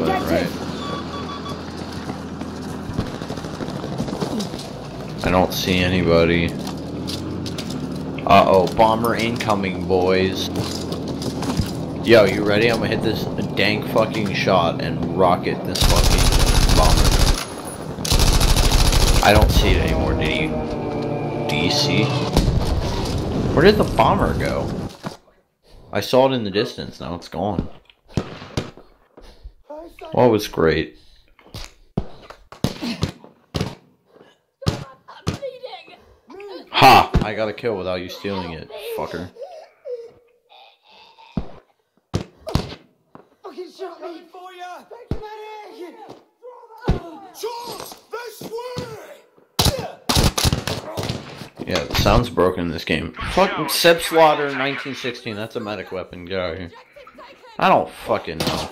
but right. I don't see anybody. Uh-oh, bomber incoming, boys. Yo, you ready? I'm gonna hit this dank fucking shot and rocket this fucking bomber. I don't see it anymore, did you? Do you see? Where did the bomber go? I saw it in the distance, now it's gone. Well, it was great. Ha! I got a kill without you stealing it, fucker. Fucking shot me! for you! Thank you, medic! Charles, this way! Yeah, the sound's broken in this game. Fucking Selbstlader 1916, that's a medic weapon, get out of here. I don't fucking know.